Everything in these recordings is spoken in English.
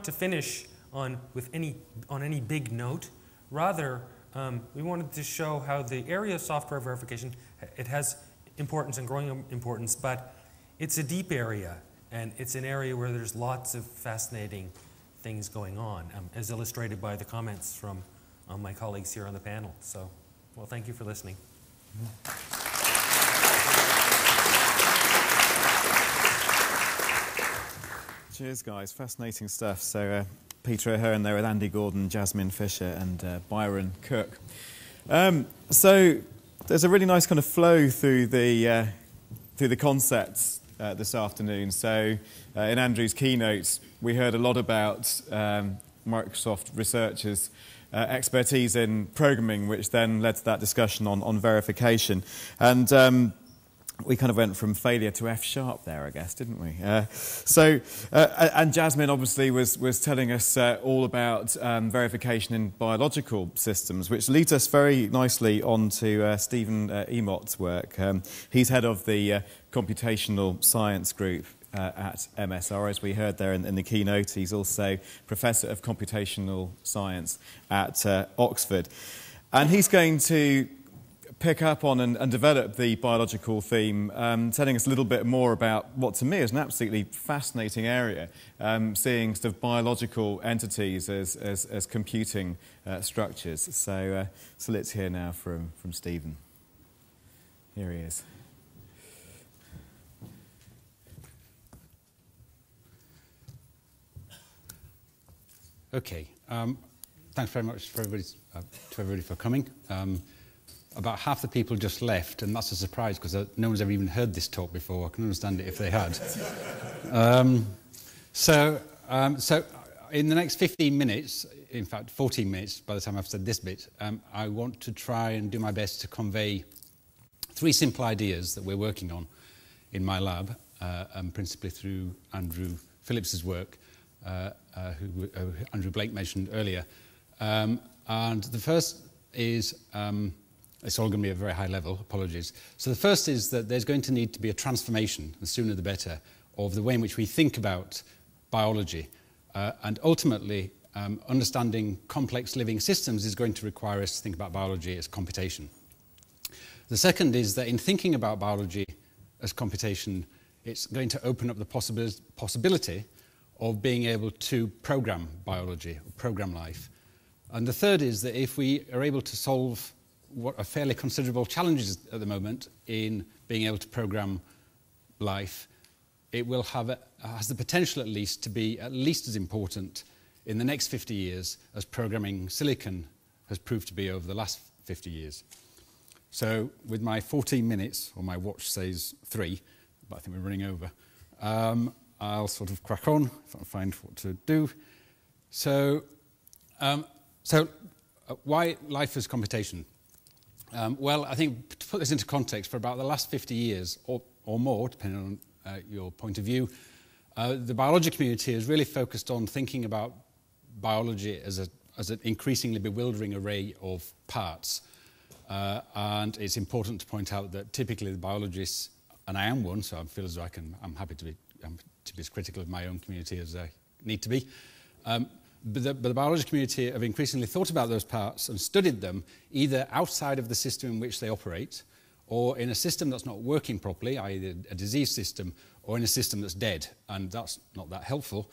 want to finish on, with any, on any big note. Rather, um, we wanted to show how the area of software verification, it has importance and growing importance, but it's a deep area, and it's an area where there's lots of fascinating things going on, um, as illustrated by the comments from um, my colleagues here on the panel. So, well, thank you for listening. Cheers, guys. Fascinating stuff. So, uh, Peter O'Hearn there with Andy Gordon, Jasmin Fisher, and uh, Byron Cook. Um, so, there's a really nice kind of flow through the, uh, through the concepts uh, this afternoon. So, uh, in Andrew's keynote, we heard a lot about um, Microsoft researchers uh, expertise in programming, which then led to that discussion on, on verification. And um, we kind of went from failure to F sharp there, I guess, didn't we? Uh, so, uh, and Jasmin obviously was, was telling us uh, all about um, verification in biological systems, which leads us very nicely on to uh, Stephen uh, Emmott's work. Um, he's head of the uh, computational science group uh, at MSR, as we heard there in, in, the keynote. He's also Professor of Computational Science at uh, Oxford. And he's going to pick up on and, and develop the biological theme, um, telling us a little bit more about what to me is an absolutely fascinating area, um, seeing sort of biological entities as, as, as computing uh, structures. So, uh, so let's hear now from, from Stephen. Here he is. Okay. Um, thanks very much for uh, to everybody for coming. Um, about half the people just left, and that's a surprise because uh, no one's ever even heard this talk before. I can understand it if they had. um, so, um, so, in the next 15 minutes, in fact, 14 minutes by the time I've said this bit, um, I want to try and do my best to convey three simple ideas that we're working on in my lab, uh, and principally through Andrew Phillips's work, uh, uh, who, uh, Andrew Blake mentioned earlier. Um, and the first is, um, it's all going to be a very high level, apologies. So the first is that there's going to need to be a transformation, the sooner the better, of the way in which we think about biology. Uh, and ultimately, um, understanding complex living systems is going to require us to think about biology as computation. The second is that in thinking about biology as computation, it's going to open up the possibility of being able to program biology, or program life. And the third is that if we are able to solve what are fairly considerable challenges at the moment in being able to program life, it will have a, has the potential at least to be at least as important in the next 50 years as programming silicon has proved to be over the last 50 years. So with my 14 minutes, or my watch says three, but I think we're running over, um, I'll sort of crack on if I can find what to do. So, um, so uh, why life as computation? Um, well, I think to put this into context, for about the last 50 years or, or more, depending on uh, your point of view, uh, the biology community has really focused on thinking about biology as, a, as an increasingly bewildering array of parts. Uh, and it's important to point out that typically the biologists, and I am one, so I feel as though I can, I'm happy to be, I'm to be as critical of my own community as I need to be. Um, the, the biology community have increasingly thought about those parts and studied them either outside of the system in which they operate or in a system that's not working properly, i.e. a disease system, or in a system that's dead, and that's not that helpful.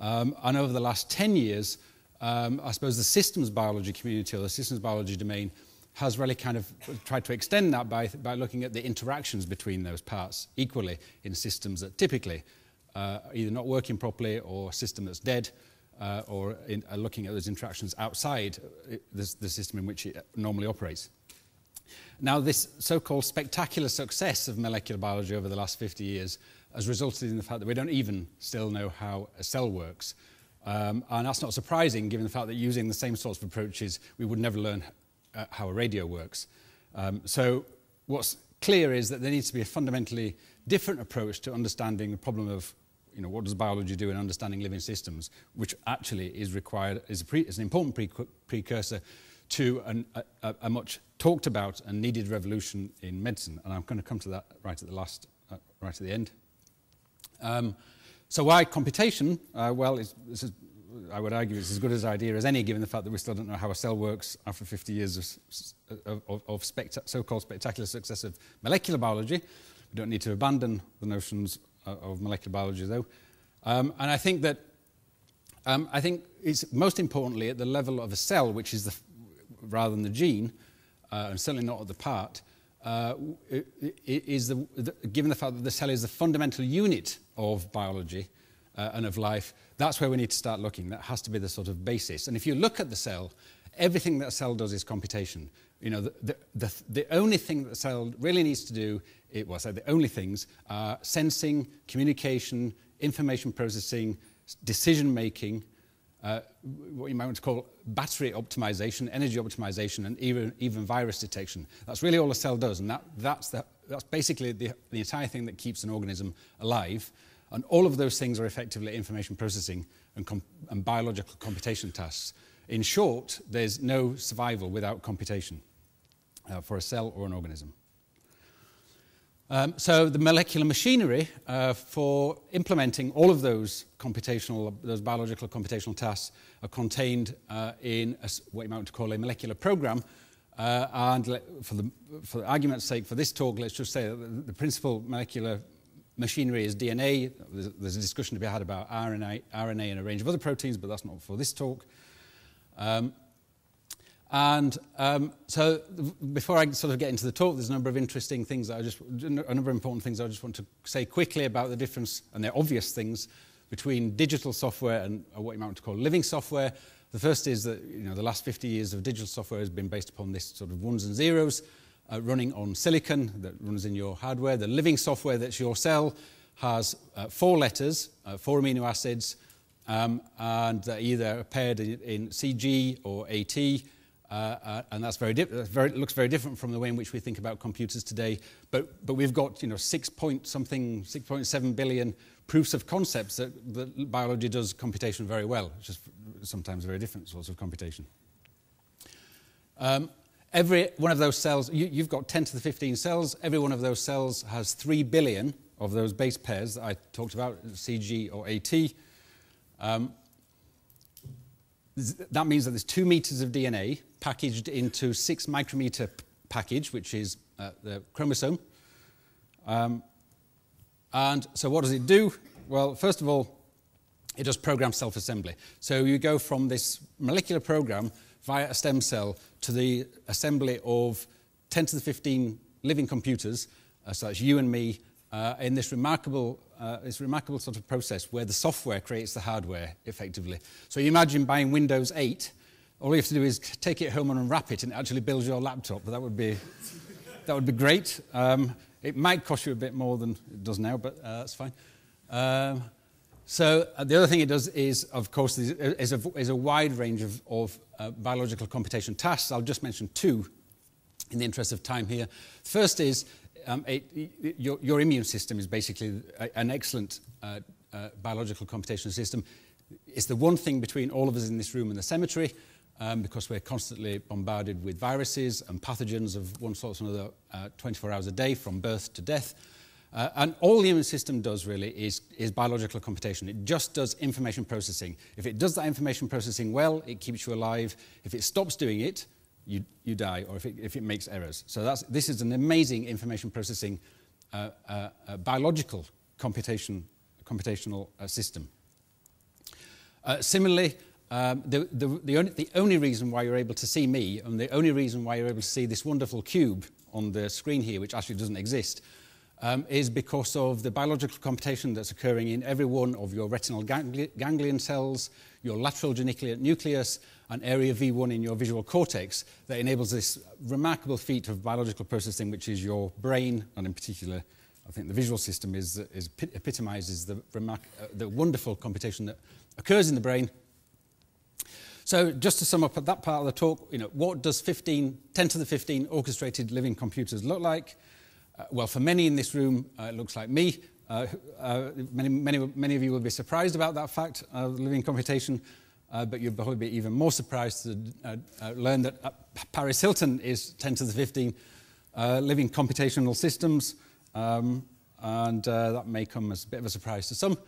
Um, and over the last 10 years, um, I suppose the systems biology community or the systems biology domain has really kind of tried to extend that by, by looking at the interactions between those parts equally in systems that typically uh, either not working properly or a system that's dead, uh, or in, uh, looking at those interactions outside uh, the, the system in which it normally operates. Now, this so-called spectacular success of molecular biology over the last 50 years has resulted in the fact that we don't even still know how a cell works. Um, and that's not surprising given the fact that using the same sorts of approaches, we would never learn uh, how a radio works. Um, so what's clear is that there needs to be a fundamentally different approach to understanding the problem of you know, what does biology do in understanding living systems, which actually is required, is, pre, is an important pre precursor to an, a, a, much talked about and needed revolution in medicine. And I'm going to come to that right at the last, uh, right at the end. Um, so why computation? Uh, well, it's, would argue it's as good as idea as any, given the fact that we still don't know how a cell works after 50 years of, of, of so-called spectacular success of molecular biology. We don't need to abandon the notions of molecular biology, though. Um, and I think that um, I think it's most importantly at the level of a cell, which is the, rather than the gene, uh, and certainly not at the part, uh, is the, the, given the fact that the cell is the fundamental unit of biology uh, and of life, that's where we need to start looking. That has to be the sort of basis. And if you look at the cell, everything that a cell does is computation. You know, the, the, the, the only thing that the cell really needs to do, it was well, the only things are sensing, communication, information processing, decision making, uh, what you might want to call battery optimization, energy optimization, and even, even virus detection. That's really all a cell does, and that, that's, the, that's basically the, the entire thing that keeps an organism alive. And all of those things are effectively information processing and, and biological computation tasks. In short, there's no survival without computation uh, for a cell or an organism. Um, so the molecular machinery uh, for implementing all of those computational, those biological computational tasks are contained uh, in a, what you might call a molecular program. Uh, and for the, for the argument's sake, for this talk, let's just say that the, the principal molecular machinery is DNA. There's, there's, a discussion to be had about RNA, RNA and a range of other proteins, but that's not for this talk. Um, and um, so before I sort of get into the talk, there's a number of interesting things that I just, a number of important things I just want to say quickly about the difference, and they're obvious things, between digital software and what you might want to call living software. The first is that you know, the last 50 years of digital software has been based upon this sort of ones and zeros uh, running on silicon that runs in your hardware. The living software that's your cell has uh, four letters, uh, four amino acids, um, and they're either paired in, in CG or AT, uh, uh, and that's very, that's very looks very different from the way in which we think about computers today. But, but we've got you know six point something, 6.7 billion proofs of concepts that, that biology does computation very well, which is sometimes very different sorts of computation. Um, every one of those cells, you, you've got 10 to the 15 cells. Every one of those cells has 3 billion of those base pairs that I talked about, CG or AT. Um, that means that there's two meters of DNA packaged into six micrometer package, which is uh, the chromosome. Um, and so what does it do? Well, first of all, it does program self-assembly. So you go from this molecular program via a stem cell to the assembly of 10 to the 15 living computers, uh, so that's you and me, uh, in this remarkable, uh, this remarkable sort of process where the software creates the hardware effectively. So you imagine buying Windows 8 all you have to do is take it home and unwrap it, and it actually builds your laptop. That would be, that would be great. Um, it might cost you a bit more than it does now, but uh, that's fine. Um, so uh, the other thing it does is, of course, is a, is a wide range of, of uh, biological computation tasks. I'll just mention two in the interest of time here. First is um, it, your, your, immune system is basically an excellent uh, uh, biological computational system. It's the one thing between all of us in this room and the cemetery um, because we're constantly bombarded with viruses and pathogens of one sort or another uh, 24 hours a day from birth to death. Uh, and all the immune system does really is, is biological computation. It just does information processing. If it does that information processing well, it keeps you alive. If it stops doing it, you, you die, or if it, if it makes errors. So that's, this is an amazing information processing uh, uh, uh biological computation, computational uh, system. Uh, similarly, um, the, the, the, only, the only reason why you're able to see me and the only reason why you're able to see this wonderful cube on the screen here, which actually doesn't exist, um, is because of the biological computation that's occurring in every one of your retinal gangli ganglion cells, your lateral geniculate nucleus, and area V1 in your visual cortex that enables this remarkable feat of biological processing, which is your brain, and in particular, I think the visual system is, is epitomizes the, uh, the wonderful computation that occurs in the brain so just to sum up that part of the talk, you know, what does 15, 10 to the 15 orchestrated living computers look like? Uh, well, for many in this room, uh, it looks like me. Uh, uh many, many, many of you will be surprised about that fact of living computation, uh, but you'll probably be even more surprised to uh, learn that Paris Hilton is 10 to the 15 living computational systems, um, and that may come as a bit of a surprise to some.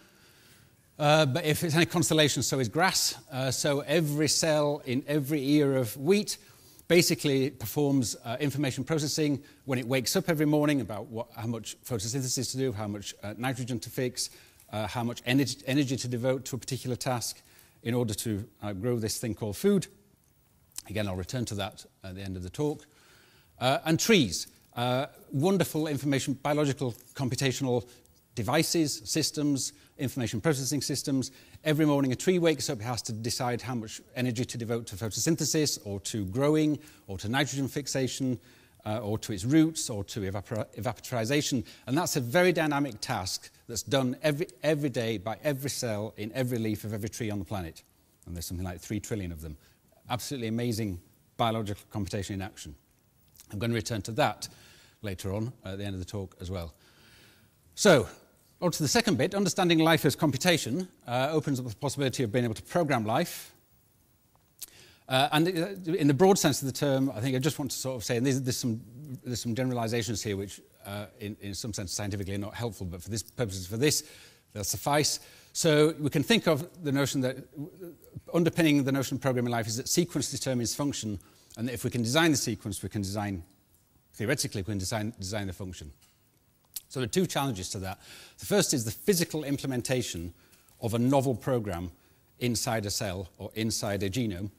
Uh, but if it's any consolation, so is grass. Uh, so every cell in every ear of wheat basically performs uh, information processing when it wakes up every morning about what, how much photosynthesis to do, how much uh, nitrogen to fix, uh, how much energy, energy to devote to a particular task in order to uh, grow this thing called food. Again, I'll return to that at the end of the talk. Uh, and trees, uh, wonderful information, biological, computational devices, systems, information processing systems. Every morning a tree wakes up, it has to decide how much energy to devote to photosynthesis or to growing or to nitrogen fixation uh, or to its roots or to evapor- evapotrization. And that's a very dynamic task that's done every, every day by every cell in every leaf of every tree on the planet. And there's something like three trillion of them. Absolutely amazing biological computation in action. I'm going to return to that later on at the end of the talk as well. So, on to the second bit. Understanding life as computation uh, opens up the possibility of being able to program life. Uh, and uh, in the broad sense of the term, I think I just want to sort of say, and there's, there's some, there's some generalizations here which, uh, in, in some sense, scientifically are not helpful, but for this purposes, for this, they'll suffice. So we can think of the notion that underpinning the notion of programming life is that sequence determines function, and that if we can design the sequence, we can design, theoretically, we can design, design the function. So there are two challenges to that. The first is the physical implementation of a novel program inside a cell or inside a genome.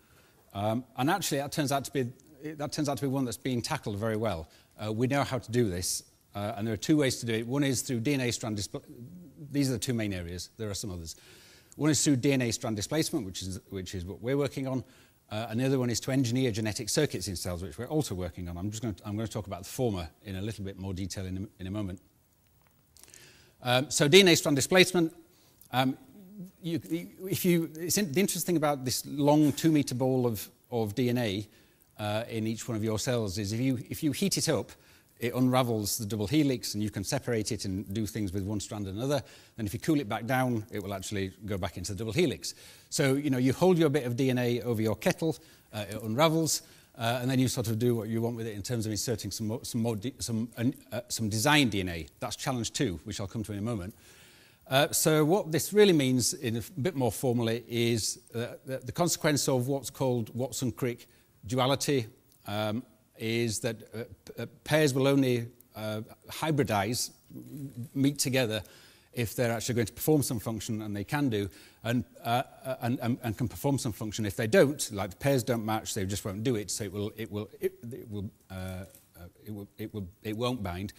Um, and actually, that turns out to be that turns out to be one that's being tackled very well. Uh, we know how to do this, uh, and there are two ways to do it. One is through DNA strand displacement. These are the two main areas. There are some others. One is through DNA strand displacement, which is, which is what we're working on. Uh, and the other one is to engineer genetic circuits in cells, which we're also working on. I'm just going to, I'm going to talk about the former in a little bit more detail in a, in a moment. Um, so DNA strand displacement, um, you, if you, in, the interesting thing about this long two meter ball of, of DNA uh, in each one of your cells is if you, if you heat it up, it unravels the double helix and you can separate it and do things with one strand and another. And if you cool it back down, it will actually go back into the double helix. So, you know, you hold your bit of DNA over your kettle, uh, it unravels, uh, and then you sort of do what you want with it in terms of inserting some, more, some, more some, uh, some design DNA. That's challenge two, which I'll come to in a moment. Uh, so what this really means, in a bit more formally, is uh, the, consequence of what's called Watson-Crick duality um, is that uh, pairs will only uh, hybridize, meet together, if they're actually going to perform some function, and they can do, and, uh, and, and, and, can perform some function. If they don't, like the pairs don't match, they just won't do it, so it, will, it, will, it, it, will, uh, uh, it, will, it, will, it won't bind.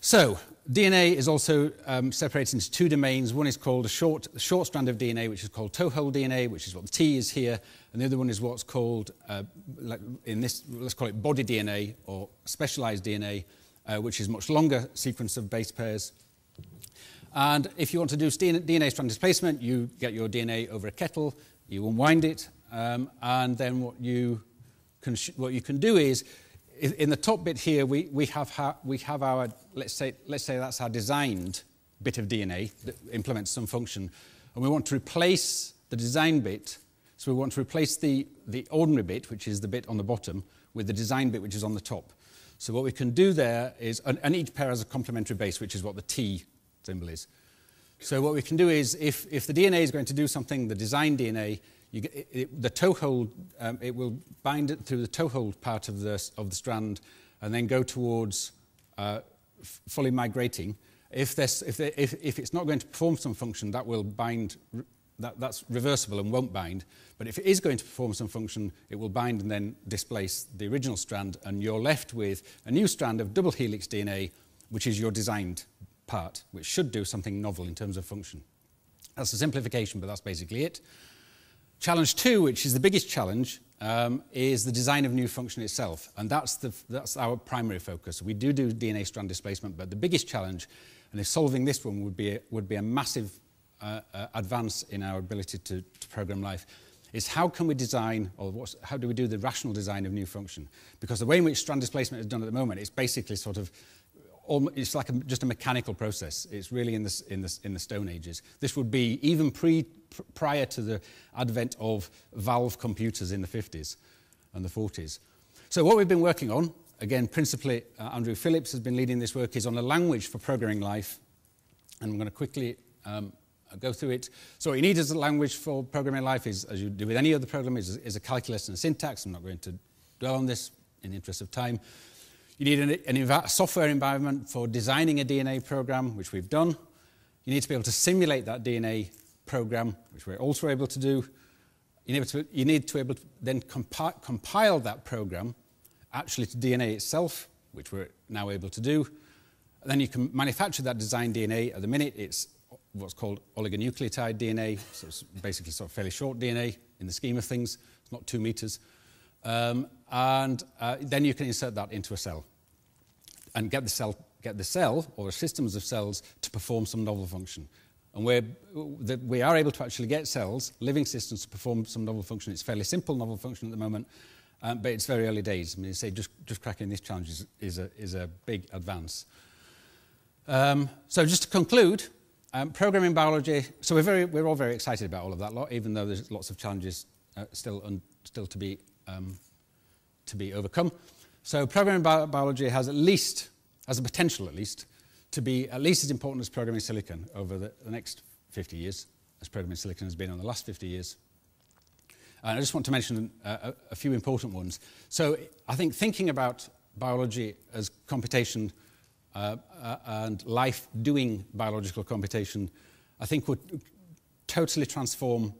So, DNA is also um, separated into two domains. One is called a short, short strand of DNA, which is called toehold DNA, which is what the T is here, and the other one is what's called, uh, like in this, let's call it body DNA or specialized DNA, uh, which is much longer sequence of base pairs. And if you want to do DNA strand displacement, you get your DNA over a kettle, you unwind it, um, and then what you, can what you can do is, in the top bit here, we, we, have, ha we have our, let's say, let's say that's our designed bit of DNA that implements some function, and we want to replace the design bit, so we want to replace the, the ordinary bit, which is the bit on the bottom, with the design bit, which is on the top. So what we can do there is, and, and each pair has a complementary base, which is what the T symbol is. So what we can do is, if, if the DNA is going to do something, the design DNA, you it, it, the toehold, um, it will bind it through the toehold part of the, of the strand and then go towards uh, fully migrating. If, if, they, if, if it's not going to perform some function, that will bind, that, that's reversible and won't bind. But if it is going to perform some function, it will bind and then displace the original strand, and you're left with a new strand of double helix DNA, which is your designed part, which should do something novel in terms of function. That's a simplification, but that's basically it. Challenge two, which is the biggest challenge, um, is the design of new function itself. And that's, the, that's our primary focus. We do do DNA strand displacement, but the biggest challenge, and if solving this one would be a, would be a massive uh, uh, advance in our ability to, to program life, is how can we design, or how do we do the rational design of new function? Because the way in which strand displacement is done at the moment is basically sort of it's like a, just a mechanical process. It's really in the, in, the, in the Stone Ages. This would be even pre, pr prior to the advent of valve computers in the 50s and the 40s. So what we've been working on, again, principally uh, Andrew Phillips has been leading this work, is on a language for programming life. And I'm going to quickly um, go through it. So what you need as a language for programming life is, as you do with any other program, is, is a calculus and a syntax. I'm not going to dwell on this in the interest of time. You need an, an env software environment for designing a DNA program, which we've done. You need to be able to simulate that DNA program, which we're also able to do. You need to, you need to be able to then compi compile that program actually to DNA itself, which we're now able to do. And then you can manufacture that designed DNA. At the minute, it's what's called oligonucleotide DNA, so it's basically sort of fairly short DNA in the scheme of things. It's not two meters. Um, and uh, then you can insert that into a cell and get the cell, get the cell or systems of cells to perform some novel function. And we're, we are able to actually get cells, living systems, to perform some novel function. It's fairly simple novel function at the moment, um, but it's very early days. I mean, say just, just cracking this challenge is, is, a, is a big advance. Um, so just to conclude, um, programming biology, so we're, very, we're all very excited about all of that lot, even though there's lots of challenges uh, still, un, still to, be, um, to be overcome. So programming bi biology has at least, has a potential at least, to be at least as important as programming silicon over the, the next 50 years, as programming silicon has been in the last 50 years. And I just want to mention uh, a, a few important ones. So I think thinking about biology as computation uh, uh, and life doing biological computation, I think would totally transform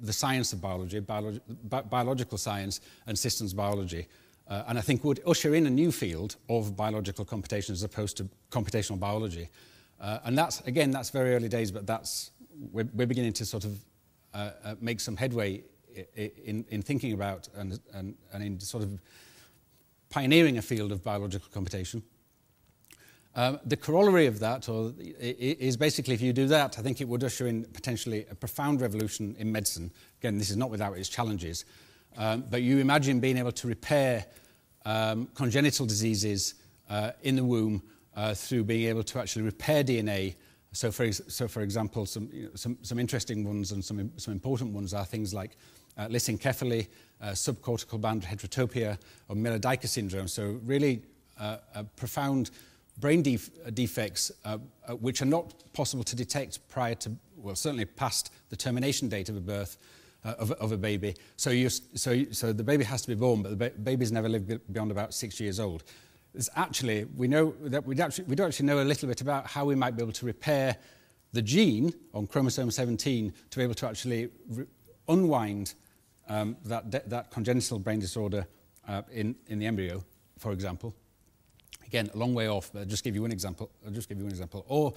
the science of biology, bi biological science and systems biology. Uh, and I think would usher in a new field of biological computation as opposed to computational biology. Uh, and that's, again, that's very early days, but that's, we're, we're beginning to sort of uh, uh make some headway in, in thinking about and, and, and in sort of pioneering a field of biological computation. Um, the corollary of that or, is basically if you do that, I think it would usher in potentially a profound revolution in medicine. Again, this is not without its challenges. Um, but you imagine being able to repair um, congenital diseases uh, in the womb uh, through being able to actually repair DNA. So for, so for example, some, you know, some, some interesting ones and some, some important ones are things like uh, lissencephaly, uh, subcortical band heterotopia, or Miller-Dieker syndrome. So really uh, profound brain def defects uh, uh, which are not possible to detect prior to, well, certainly past the termination date of a birth uh, of, of a baby. So, you, so, so the baby has to be born, but the ba baby's never lived beyond about six years old. It's actually, we know that we actually, we do actually know a little bit about how we might be able to repair the gene on chromosome 17 to be able to actually unwind um, that, that congenital brain disorder uh, in, in the embryo, for example. Again, a long way off, but I'll just give you one example. I'll just give you one example. Or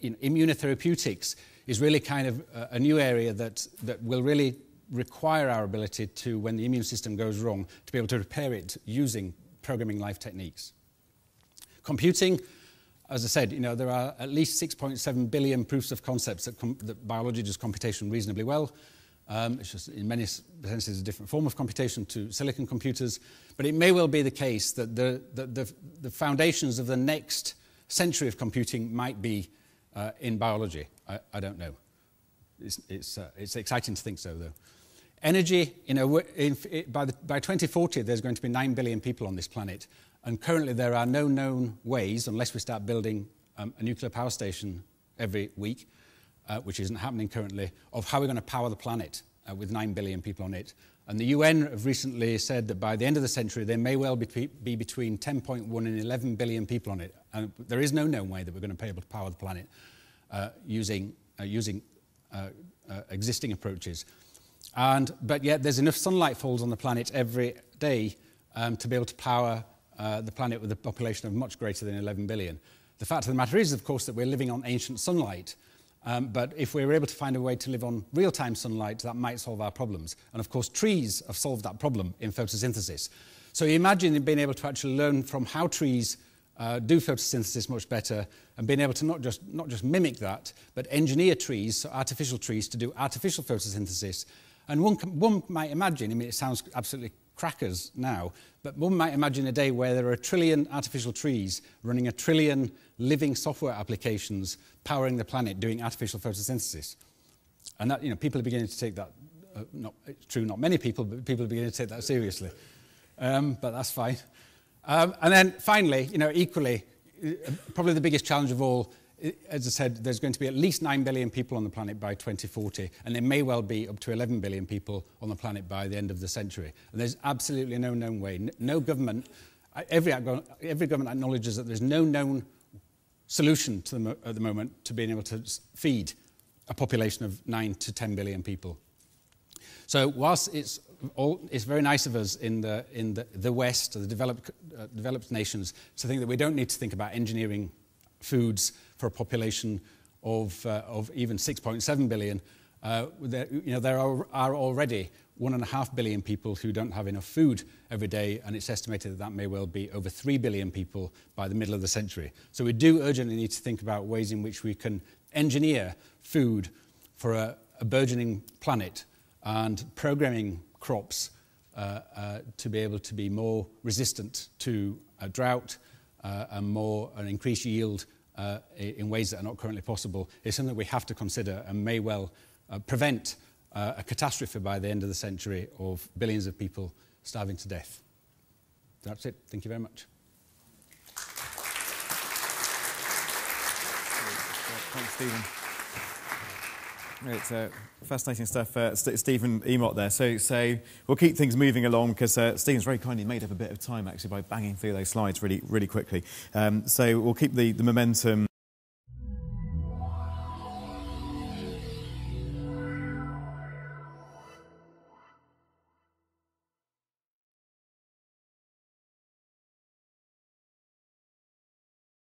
in immunotherapeutics is really kind of a, new area that, that will really require our ability to, when the immune system goes wrong, to be able to repair it using programming life techniques. Computing, as I said, you know, there are at least 6.7 billion proofs of concepts that, that biology does computation reasonably well. Um, it's just in many senses a different form of computation to silicon computers, but it may well be the case that the, the, the, the foundations of the next century of computing might be uh, in biology. I, I don't know. It's, it's, uh, it's exciting to think so, though. Energy, you know, in, by, the, by 2040, there's going to be 9 billion people on this planet, and currently there are no known ways, unless we start building um, a nuclear power station every week, uh, which isn't happening currently, of how we're going to power the planet uh, with 9 billion people on it. And the UN have recently said that by the end of the century, there may well be, be between 10.1 and 11 billion people on it. And there is no known way that we're going to be able to power the planet uh, using, uh, using uh, uh, existing approaches. And, but yet there's enough sunlight falls on the planet every day um, to be able to power uh, the planet with a population of much greater than 11 billion. The fact of the matter is, of course, that we're living on ancient sunlight. Um, but if we were able to find a way to live on real-time sunlight, that might solve our problems. And of course, trees have solved that problem in photosynthesis. So you imagine being able to actually learn from how trees uh, do photosynthesis much better and being able to not just, not just mimic that, but engineer trees, so artificial trees, to do artificial photosynthesis. And one, one might imagine, I mean, it sounds absolutely crackers now, but one might imagine a day where there are a trillion artificial trees running a trillion living software applications powering the planet doing artificial photosynthesis. And that, you know, people are beginning to take that, uh, not, it's true, not many people, but people are beginning to take that seriously. Um, but that's fine. Um, and then finally, you know, equally, uh, probably the biggest challenge of all as I said, there's going to be at least 9 billion people on the planet by 2040, and there may well be up to 11 billion people on the planet by the end of the century. And there's absolutely no known way. No government, uh, every, every government acknowledges that there's no known solution to the at the moment to being able to feed a population of 9 to 10 billion people. So whilst it's, all, it's very nice of us in the, in the, the West, the developed, uh, developed nations, to think that we don't need to think about engineering foods for a population of, uh, of even 6.7 billion, uh, there, you know, there are, are already one and a half billion people who don't have enough food every day, and it's estimated that that may well be over 3 billion people by the middle of the century. So we do urgently need to think about ways in which we can engineer food for a, a burgeoning planet and programming crops uh, uh, to be able to be more resistant to a drought uh, and more an increased yield uh, in ways that are not currently possible is something we have to consider and may well uh, prevent uh, a catastrophe by the end of the century of billions of people starving to death. That's it. Thank you very much. Thanks, Stephen. It's uh, fascinating stuff, uh, St- Stephen Emmott there. So, so we'll keep things moving along because uh, Stephen's very kindly made up a bit of time actually by banging through those slides really, really quickly. Um, so we'll keep the, the momentum.